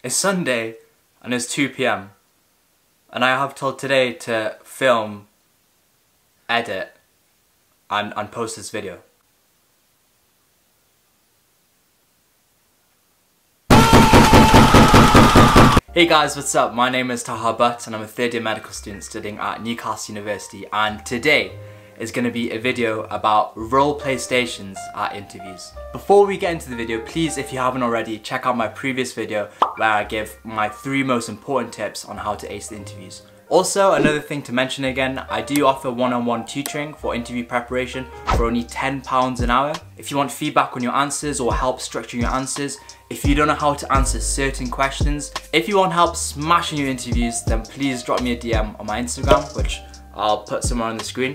It's Sunday and it's 2 pm and I have till today to film, edit and, and post this video. Hey guys, what's up? My name is Taha Butt and I'm a third year medical student studying at Newcastle University and today is going to be a video about role play stations at interviews. Before we get into the video, please if you haven't already, check out my previous video where I give my three most important tips on how to ace the interviews. Also, another thing to mention again, I do offer one-on-one -on -one tutoring for interview preparation for only £10 an hour. If you want feedback on your answers or help structuring your answers, if you don't know how to answer certain questions, if you want help smashing your interviews, then please drop me a DM on my Instagram, which I'll put somewhere on the screen.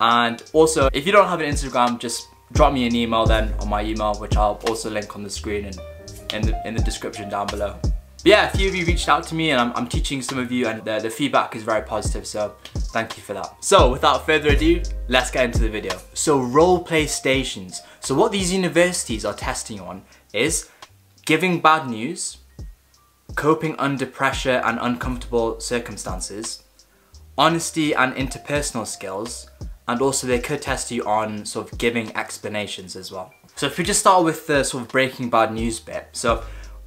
And also, if you don't have an Instagram, just drop me an email then on my email, which I'll also link on the screen and in the, in the description down below. But yeah, a few of you reached out to me and I'm, I'm teaching some of you and the, the feedback is very positive, so thank you for that. So without further ado, let's get into the video. So role play stations. So what these universities are testing on is giving bad news, coping under pressure and uncomfortable circumstances, honesty and interpersonal skills, and also they could test you on sort of giving explanations as well. So if we just start with the sort of breaking bad news bit. So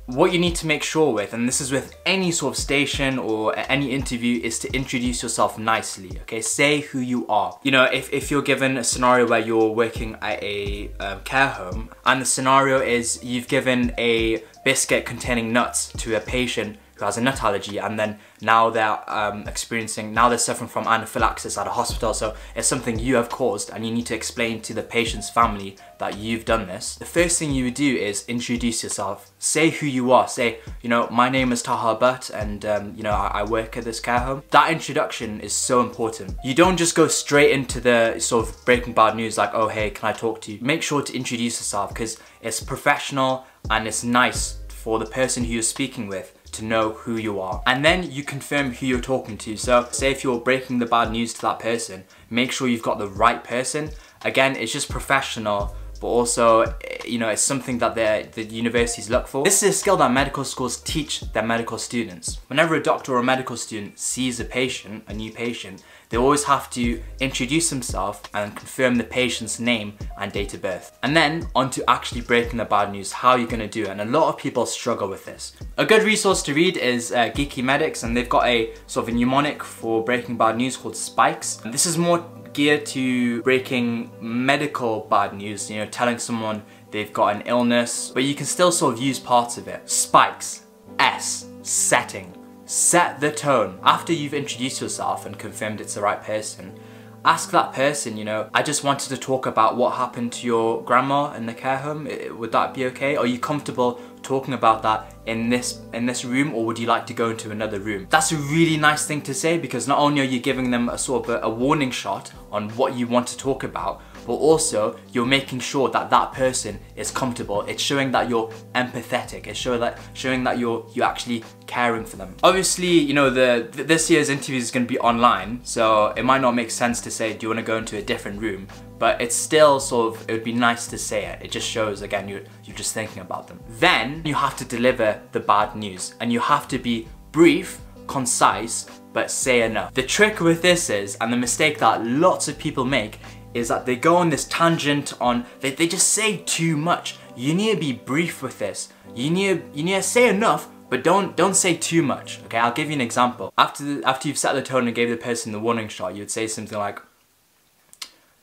what you need to make sure with, and this is with any sort of station or any interview, is to introduce yourself nicely, okay? Say who you are. You know, if, if you're given a scenario where you're working at a um, care home, and the scenario is you've given a biscuit containing nuts to a patient has a nut allergy and then now they're um, experiencing, now they're suffering from anaphylaxis at a hospital so it's something you have caused and you need to explain to the patient's family that you've done this. The first thing you would do is introduce yourself. Say who you are. Say, you know, my name is Taha Butt and, um, you know, I, I work at this care home. That introduction is so important. You don't just go straight into the sort of breaking bad news like, oh, hey, can I talk to you? Make sure to introduce yourself because it's professional and it's nice for the person who you're speaking with to know who you are. And then you confirm who you're talking to. So say if you're breaking the bad news to that person, make sure you've got the right person. Again, it's just professional, but also, eh, you know, it's something that the universities look for. This is a skill that medical schools teach their medical students. Whenever a doctor or a medical student sees a patient, a new patient, they always have to introduce themselves and confirm the patient's name and date of birth. And then on to actually breaking the bad news, how you're gonna do it. And a lot of people struggle with this. A good resource to read is uh, Geeky Medics and they've got a sort of a mnemonic for breaking bad news called Spikes. And this is more geared to breaking medical bad news, you know, telling someone they've got an illness, but you can still sort of use parts of it. Spikes, S, setting, set the tone. After you've introduced yourself and confirmed it's the right person, ask that person, you know, I just wanted to talk about what happened to your grandma in the care home. Would that be okay? Are you comfortable talking about that in this in this room or would you like to go into another room? That's a really nice thing to say because not only are you giving them a sort of a, a warning shot on what you want to talk about, but also you're making sure that that person is comfortable. It's showing that you're empathetic. It's showing that showing that you're you're actually caring for them. Obviously, you know the this year's interview is going to be online, so it might not make sense to say, do you want to go into a different room? But it's still sort of it would be nice to say it. It just shows again you you're just thinking about them. Then you have to deliver the bad news, and you have to be brief, concise, but say enough. The trick with this is, and the mistake that lots of people make, is that they go on this tangent on, they, they just say too much. You need to be brief with this. You need, you need to say enough, but don't don't say too much. Okay, I'll give you an example. After the, after you've set the tone and gave the person the warning shot, you'd say something like,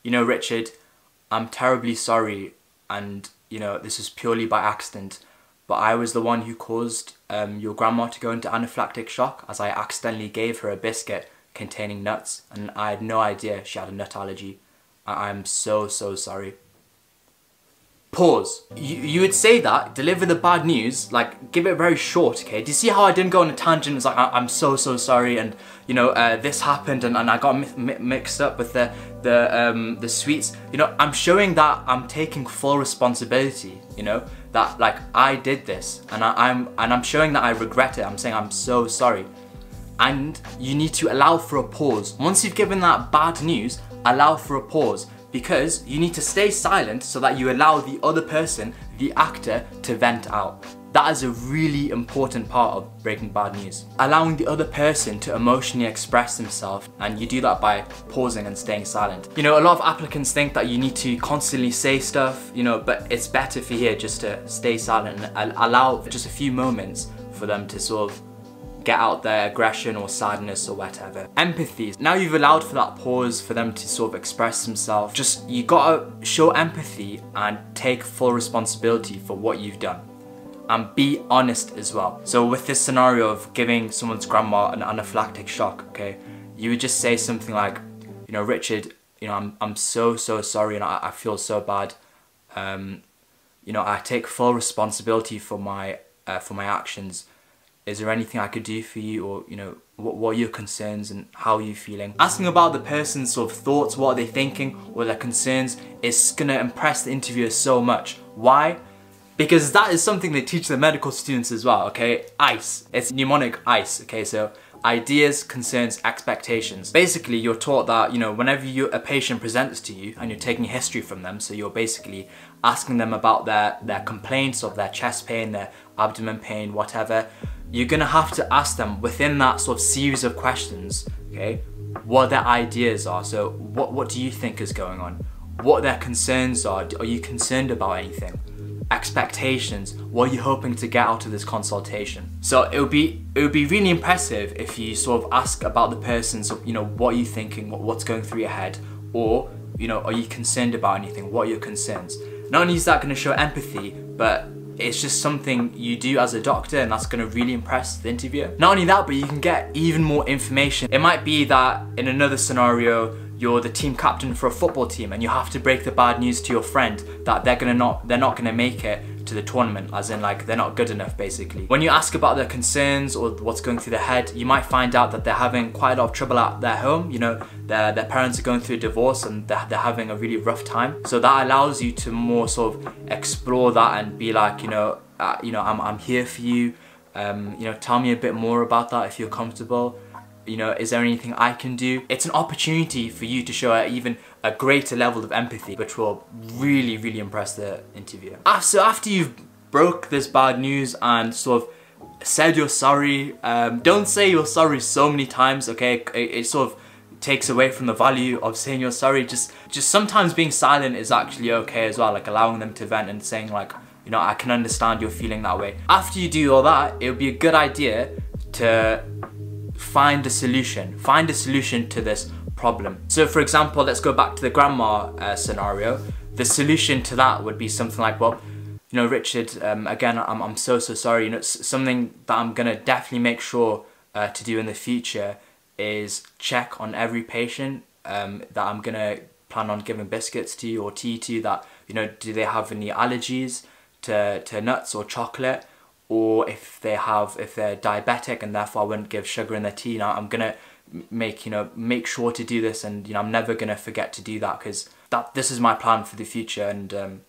you know, Richard, I'm terribly sorry, and you know this is purely by accident, but I was the one who caused um, your grandma to go into anaphylactic shock as I accidentally gave her a biscuit containing nuts, and I had no idea she had a nut allergy. I'm so, so sorry. Pause. You, you would say that, deliver the bad news, like, give it very short, okay? Do you see how I didn't go on a tangent? It's like, I, am so, so sorry, and, you know, uh, this happened, and, and I got mi mi mixed up with the, the, um, the sweets. You know, I'm showing that I'm taking full responsibility, you know? That, like, I did this, and I, I'm, and I'm showing that I regret it. I'm saying I'm so sorry. And you need to allow for a pause. Once you've given that bad news, allow for a pause because you need to stay silent so that you allow the other person, the actor, to vent out. That is a really important part of breaking bad news. Allowing the other person to emotionally express themselves and you do that by pausing and staying silent. You know, a lot of applicants think that you need to constantly say stuff, you know, but it's better for here just to stay silent and allow just a few moments for them to sort of get out their aggression or sadness or whatever. Empathy. Now you've allowed for that pause for them to sort of express themselves. Just, you gotta show empathy and take full responsibility for what you've done. And be honest as well. So with this scenario of giving someone's grandma an anaphylactic shock, okay, you would just say something like, you know, Richard, you know, I'm, I'm so, so sorry and I, I feel so bad. Um, you know, I take full responsibility for my, uh, for my actions is there anything I could do for you or you know what, what are your concerns and how are you feeling? Asking about the person's sort of thoughts what are they thinking what their concerns is gonna impress the interviewer so much. Why? Because that is something they teach the medical students as well okay? ICE. It's mnemonic ICE okay? So ideas, concerns, expectations. Basically, you're taught that, you know, whenever you, a patient presents to you and you're taking history from them, so you're basically asking them about their, their complaints of their chest pain, their abdomen pain, whatever, you're gonna have to ask them within that sort of series of questions, okay, what their ideas are. So what, what do you think is going on? What their concerns are? Are you concerned about anything? Expectations, what are you hoping to get out of this consultation? So it would be it would be really impressive if you sort of ask about the person's, you know, what are you thinking, what, what's going through your head, or, you know, are you concerned about anything? What are your concerns? Not only is that going to show empathy, but it's just something you do as a doctor and that's gonna really impress the interviewer. Not only that, but you can get even more information. It might be that in another scenario, you're the team captain for a football team and you have to break the bad news to your friend that they're gonna not they're not gonna make it to the tournament as in like they're not good enough basically. When you ask about their concerns or what's going through their head you might find out that they're having quite a lot of trouble at their home you know their, their parents are going through a divorce and they're, they're having a really rough time. So that allows you to more sort of explore that and be like you know uh, you know I'm, I'm here for you. Um, you know tell me a bit more about that if you're comfortable you know, is there anything I can do? It's an opportunity for you to show even a greater level of empathy, which will really, really impress the interviewer. Ah, so after you've broke this bad news and sort of said you're sorry, um, don't say you're sorry so many times, okay? It, it sort of takes away from the value of saying you're sorry. Just, just sometimes being silent is actually okay as well, like allowing them to vent and saying like, you know, I can understand you're feeling that way. After you do all that, it would be a good idea to find a solution. Find a solution to this problem. So for example, let's go back to the grandma uh, scenario. The solution to that would be something like, well, you know, Richard, um, again, I'm, I'm so, so sorry. You know, something that I'm gonna definitely make sure uh, to do in the future is check on every patient um, that I'm gonna plan on giving biscuits to or tea to that, you know, do they have any allergies to, to nuts or chocolate? Or if they have if they're diabetic and therefore I wouldn't give sugar in their tea. Now I'm gonna make you know make sure to do this, and you know I'm never gonna forget to do that because that this is my plan for the future, and um,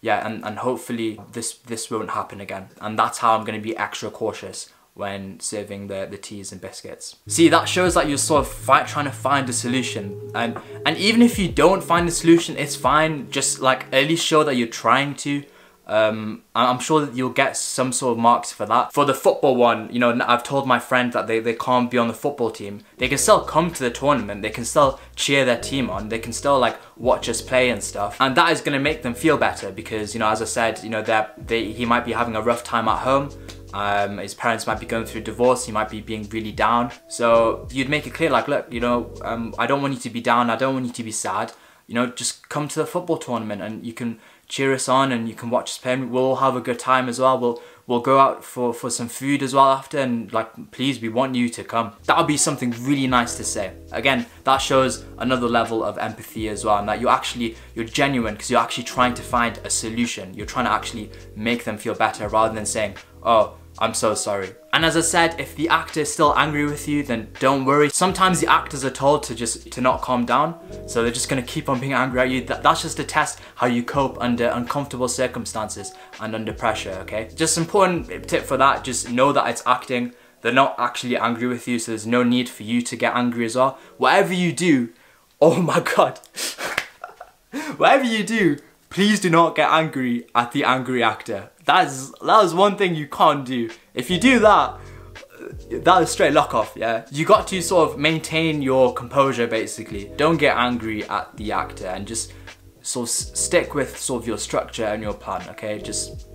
yeah, and and hopefully this this won't happen again, and that's how I'm gonna be extra cautious when serving the, the teas and biscuits. See, that shows that you're sort of fight, trying to find a solution. And, and even if you don't find a solution, it's fine. Just like at least show that you're trying to. Um, I'm sure that you'll get some sort of marks for that. For the football one, you know, I've told my friend that they, they can't be on the football team. They can still come to the tournament, they can still cheer their team on, they can still like watch us play and stuff. And that is going to make them feel better because, you know, as I said, you know, they, he might be having a rough time at home. Um, his parents might be going through divorce, he might be being really down. So you'd make it clear like, look, you know, um, I don't want you to be down, I don't want you to be sad. You know, just come to the football tournament and you can cheer us on and you can watch us play. We'll all have a good time as well. We'll we'll go out for, for some food as well after and like please we want you to come. That would be something really nice to say. Again, that shows another level of empathy as well and that you actually you're genuine because you're actually trying to find a solution. You're trying to actually make them feel better rather than saying, oh, I'm so sorry. And as I said, if the actor is still angry with you, then don't worry. Sometimes the actors are told to just to not calm down, so they're just gonna keep on being angry at you. That, that's just to test how you cope under uncomfortable circumstances and under pressure, okay? Just important tip for that, just know that it's acting. They're not actually angry with you, so there's no need for you to get angry as well. Whatever you do, oh my god. Whatever you do, please do not get angry at the angry actor. That is that is one thing you can't do. If you do that, that is straight lock off, yeah? You got to sort of maintain your composure basically. Don't get angry at the actor and just sort of stick with sort of your structure and your plan, okay? Just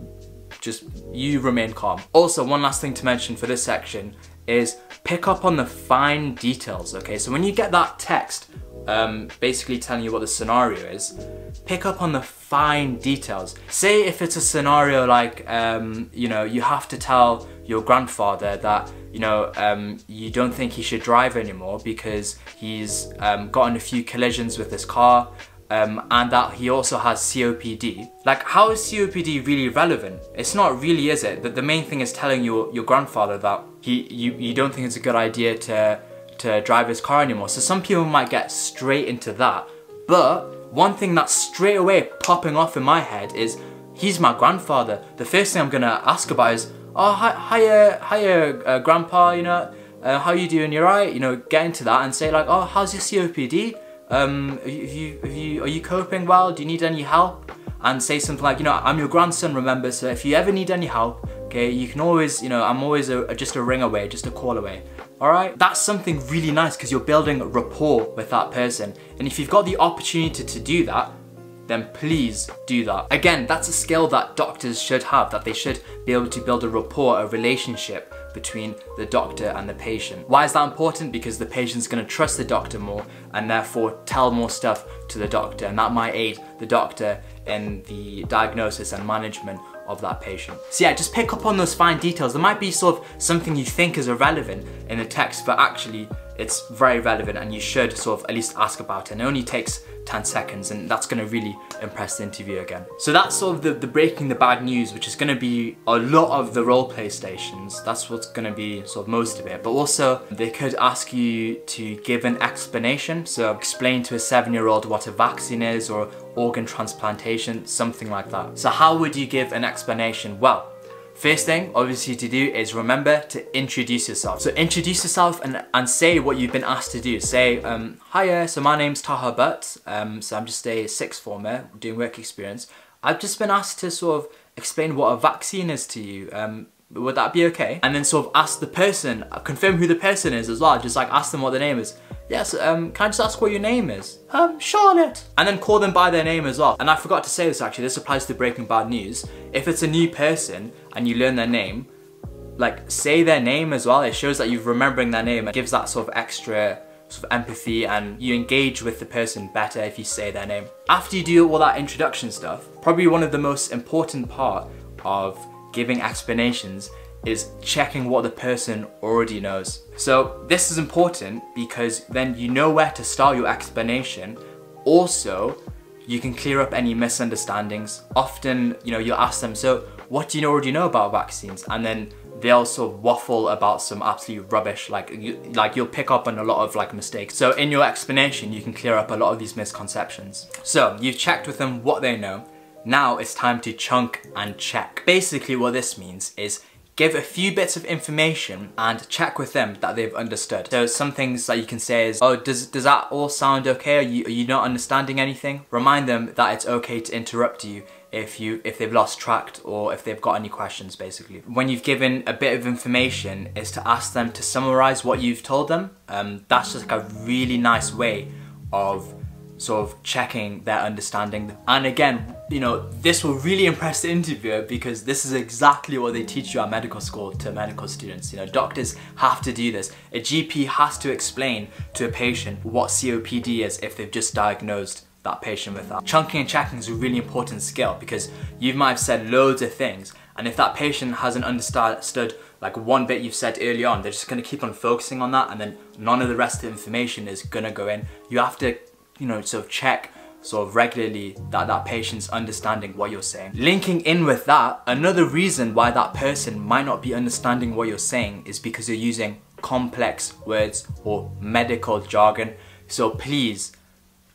just you remain calm. Also, one last thing to mention for this section is pick up on the fine details, okay? So when you get that text um, basically telling you what the scenario is, pick up on the fine details. Say if it's a scenario like, um, you know, you have to tell your grandfather that, you know, um, you don't think he should drive anymore because he's um, gotten a few collisions with his car um, and that he also has COPD. Like, how is COPD really relevant? It's not really, is it? That the main thing is telling your, your grandfather that he you, you don't think it's a good idea to, to drive his car anymore. So some people might get straight into that. But one thing that's straight away popping off in my head is, he's my grandfather. The first thing I'm gonna ask about is, oh, hi, hiya, hiya, uh, grandpa, you know, uh, how you doing, You're right? You know, get into that and say like, oh, how's your COPD? um, have you, have you, are you coping well? Do you need any help? And say something like, you know, I'm your grandson, remember, so if you ever need any help, okay, you can always, you know, I'm always a, just a ring away, just a call away. All right, that's something really nice because you're building rapport with that person. And if you've got the opportunity to do that, then please do that. Again, that's a skill that doctors should have, that they should be able to build a rapport, a relationship between the doctor and the patient. Why is that important? Because the patient's gonna trust the doctor more and therefore tell more stuff to the doctor and that might aid the doctor in the diagnosis and management of that patient. So yeah, just pick up on those fine details. There might be sort of something you think is irrelevant in the text, but actually it's very relevant and you should sort of at least ask about it. And it only takes 10 seconds and that's gonna really impress the interviewer again. So that's sort of the, the breaking the bad news, which is gonna be a lot of the role play stations. That's what's gonna be sort of most of it. But also they could ask you to give an explanation. So explain to a seven year old what a vaccine is or organ transplantation, something like that. So how would you give an explanation? Well, First thing, obviously, to do is remember to introduce yourself. So introduce yourself and, and say what you've been asked to do. Say, um, hiya, so my name's Taha Butt, um, so I'm just a sixth former doing work experience. I've just been asked to sort of explain what a vaccine is to you. Um, would that be okay? And then sort of ask the person, confirm who the person is as well, just like ask them what their name is. Yes, um, can I just ask what your name is? Um, Charlotte. And then call them by their name as well. And I forgot to say this actually, this applies to Breaking Bad News. If it's a new person and you learn their name, like say their name as well. It shows that you're remembering their name. It gives that sort of extra sort of empathy and you engage with the person better if you say their name. After you do all that introduction stuff, probably one of the most important part of giving explanations is checking what the person already knows. So this is important because then you know where to start your explanation. Also, you can clear up any misunderstandings. Often, you know, you'll ask them, so what do you already know about vaccines? And then they'll sort of waffle about some absolute rubbish, like, you, like you'll pick up on a lot of like mistakes. So in your explanation, you can clear up a lot of these misconceptions. So you've checked with them what they know. Now it's time to chunk and check. Basically what this means is give a few bits of information and check with them that they've understood. So some things that you can say is, oh, does, does that all sound okay? Are you, are you not understanding anything? Remind them that it's okay to interrupt you if you if they've lost track or if they've got any questions basically. When you've given a bit of information is to ask them to summarize what you've told them. Um, that's just like a really nice way of sort of checking their understanding. And again, you know, this will really impress the interviewer because this is exactly what they teach you at medical school to medical students. You know, doctors have to do this. A GP has to explain to a patient what COPD is if they've just diagnosed that patient with that. Chunking and checking is a really important skill because you might have said loads of things and if that patient hasn't understood like one bit you've said early on, they're just gonna keep on focusing on that and then none of the rest of the information is gonna go in. You have to you know, sort of check sort of regularly that that patient's understanding what you're saying. Linking in with that, another reason why that person might not be understanding what you're saying is because you're using complex words or medical jargon. So please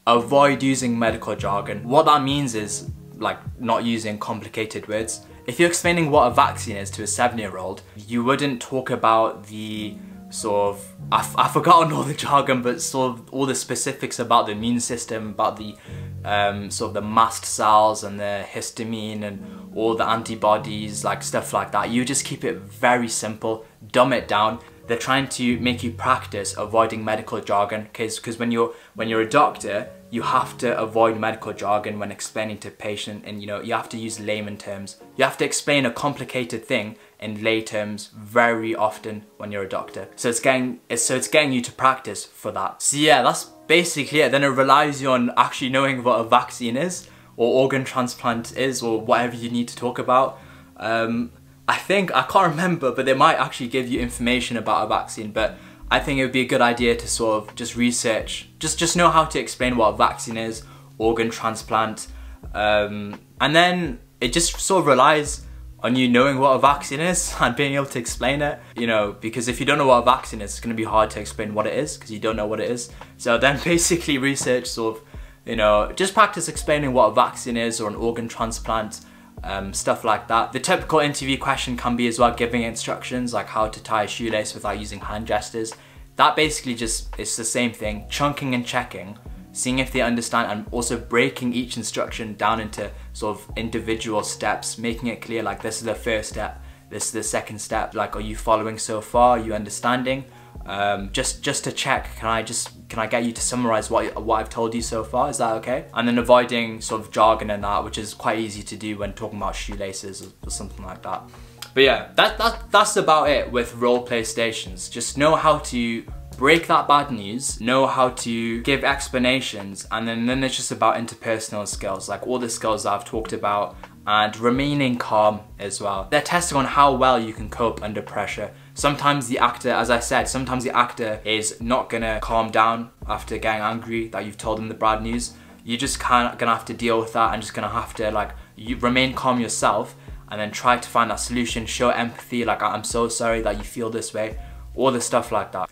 avoid using medical jargon. What that means is like not using complicated words. If you're explaining what a vaccine is to a seven year old, you wouldn't talk about the sort of I've, I've forgotten all the jargon but sort of all the specifics about the immune system about the um, sort of the mast cells and the histamine and all the antibodies, like stuff like that. You just keep it very simple, dumb it down. They're trying to make you practice avoiding medical jargon because cause when you're when you're a doctor, you have to avoid medical jargon when explaining to a patient and you know you have to use layman terms. You have to explain a complicated thing in lay terms very often when you're a doctor. So it's getting so it's getting you to practice for that. So yeah, that's basically it. Then it relies you on actually knowing what a vaccine is or organ transplant is or whatever you need to talk about. Um, I think, I can't remember, but they might actually give you information about a vaccine, but I think it would be a good idea to sort of just research, just, just know how to explain what a vaccine is, organ transplant, um, and then it just sort of relies on you knowing what a vaccine is and being able to explain it. You know, because if you don't know what a vaccine is, it's to be hard to explain what it is because you don't know what it is. So then basically research sort of you know, just practice explaining what a vaccine is or an organ transplant, um, stuff like that. The typical interview question can be as well giving instructions like how to tie a shoelace without using hand gestures. That basically just, it's the same thing, chunking and checking, seeing if they understand and also breaking each instruction down into sort of individual steps, making it clear like this is the first step, this is the second step, like are you following so far, are you understanding? Um, just just to check, can I just can I get you to summarize what what I've told you so far? Is that okay? And then avoiding sort of jargon and that, which is quite easy to do when talking about shoelaces or, or something like that. But yeah, that, that that's about it with role play stations. Just know how to break that bad news, know how to give explanations, and then, then it's just about interpersonal skills, like all the skills I've talked about, and remaining calm as well. They're testing on how well you can cope under pressure. Sometimes the actor, as I said, sometimes the actor is not gonna calm down after getting angry that you've told them the bad news. You're just of gonna have to deal with that and just gonna have to like you remain calm yourself and then try to find that solution, show empathy, like I'm so sorry that you feel this way, all the stuff like that.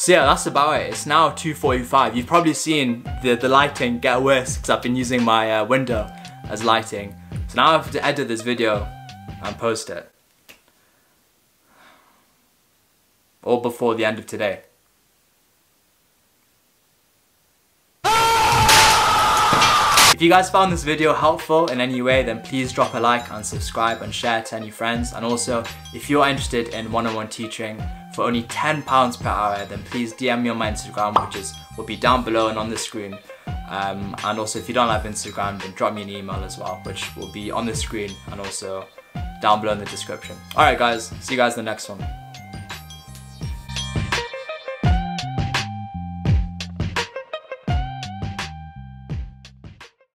So yeah, that's about it. It's now 2.45. You've probably seen the, the lighting get worse because I've been using my uh, window as lighting. So now I have to edit this video and post it. All before the end of today. If you guys found this video helpful in any way, then please drop a like and subscribe and share to any friends. And also, if you're interested in one-on-one -on -one teaching for only £10 per hour, then please DM me on my Instagram, which is will be down below and on the screen. Um, and also, if you don't have Instagram, then drop me an email as well, which will be on the screen and also down below in the description. Alright guys, see you guys in the next one.